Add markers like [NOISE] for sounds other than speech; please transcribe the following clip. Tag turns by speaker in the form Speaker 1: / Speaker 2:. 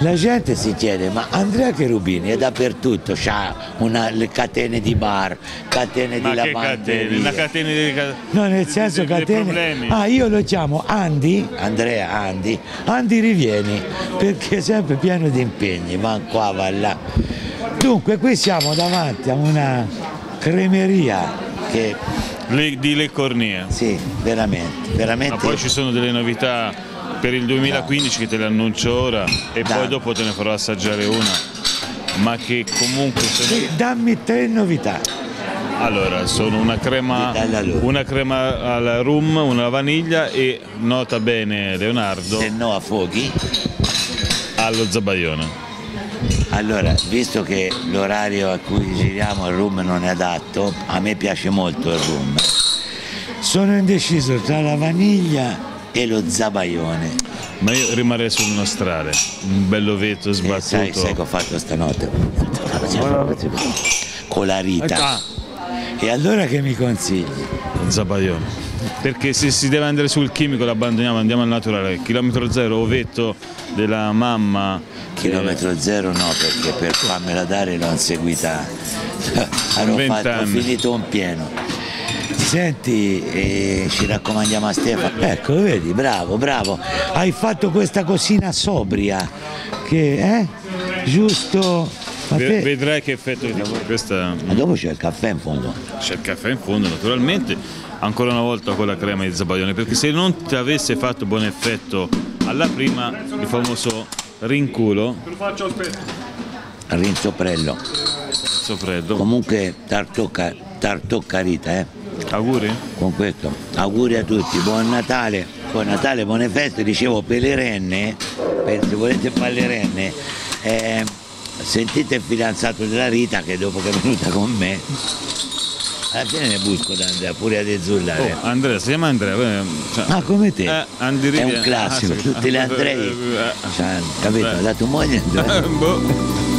Speaker 1: La gente si chiede, ma Andrea Cherubini è dappertutto, ha una, le catene di bar, catene
Speaker 2: Ma
Speaker 1: di
Speaker 2: che catene?
Speaker 1: lavanderia.
Speaker 2: La catena di
Speaker 1: No, nel senso
Speaker 2: dei
Speaker 1: catene. Ah, io lo chiamo Andy, Andrea Andy. Andy rivieni, perché è sempre pieno di impegni, va qua, va là. Dunque, qui siamo davanti a una cremeria che,
Speaker 2: Le- di Le Cornie.
Speaker 1: sì, veramente,
Speaker 2: Ma
Speaker 1: veramente.
Speaker 2: poi ci sono delle novità per il 2015 che te le annuncio ora e
Speaker 1: Dai.
Speaker 2: poi dopo te ne farò assaggiare una. Ma che comunque sono...
Speaker 1: Sì, dammi tre novità.
Speaker 2: Allora, sono una crema, una crema al rum, una alla vaniglia e nota bene Leonardo
Speaker 1: Se no a fuochi.
Speaker 2: allo zabaione.
Speaker 1: Allora, visto che l'orario a cui giriamo il rum non è adatto, a me piace molto il rum. Sono indeciso tra la vaniglia e lo zabaione.
Speaker 2: Ma io rimarrei sul nostrale, un bellovetto
Speaker 1: Eh, sai,
Speaker 2: sbattuto.
Speaker 1: sai che ho fatto stanotte? Con la rita.
Speaker 2: Ah,
Speaker 1: E allora che mi consigli?
Speaker 2: zabaione. Perché se si deve andare sul chimico l'abbandoniamo, andiamo al naturale. Chilometro zero, ovetto della mamma.
Speaker 1: Chilometro zero no, perché per farmela dare l'ho inseguita. [LAUGHS] Hanno fatto, ho finito un pieno. Senti, eh, ci raccomandiamo a Stefano. Ecco, vedi, bravo, bravo. Hai fatto questa cosina sobria. Che, eh? Giusto. Te-
Speaker 2: Vedrai che effetto di questa.
Speaker 1: ma dopo c'è il caffè in fondo.
Speaker 2: C'è il caffè in fondo naturalmente, ancora una volta con la crema di zabaione, perché se non ti avesse fatto buon effetto alla prima, il famoso rinculo,
Speaker 1: Rinzoprello.
Speaker 2: soffreddo.
Speaker 1: Comunque tartocca, tartoccarita, eh.
Speaker 2: Auguri?
Speaker 1: con questo auguri a tutti, buon Natale, buon Natale, buone feste, dicevo per le renne, per- se volete fare le renne, eh, sentite il fidanzato della Rita che dopo che è venuta con me, alla fine ne busco da Andrea, pure ad ezullare.
Speaker 2: Oh, Andrea, si chiama Andrea. eh, cioè-
Speaker 1: Ah, come te?
Speaker 2: Eh, Andi
Speaker 1: è un classico,
Speaker 2: Ah, sì.
Speaker 1: tutti gli Andrei,
Speaker 2: Eh,
Speaker 1: cioè, capito? La tua moglie
Speaker 2: boh.